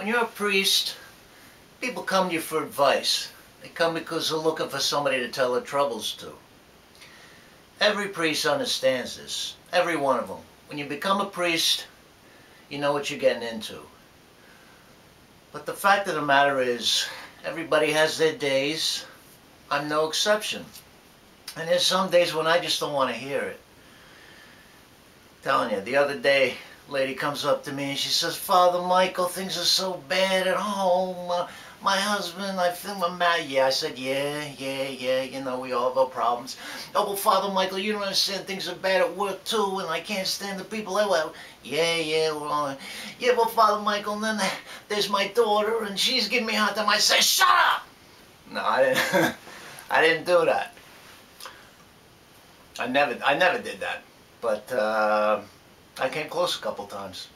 when you're a priest, people come to you for advice. They come because they're looking for somebody to tell their troubles to. Every priest understands this. Every one of them. When you become a priest, you know what you're getting into. But the fact of the matter is, everybody has their days. I'm no exception. And there's some days when I just don't want to hear it. telling you, the other day, lady comes up to me and she says, Father Michael, things are so bad at home. Uh, my husband, I feel my mad. Yeah, I said, yeah, yeah, yeah, you know, we all have our problems. Oh, well, Father Michael, you don't understand. Things are bad at work, too, and I can't stand the people. Oh, well, yeah, yeah, well, yeah, well, Father Michael, and then there's my daughter, and she's giving me a hard time. I say, shut up! No, I didn't, I didn't do that. I never, I never did that. But uh, I came close a couple times.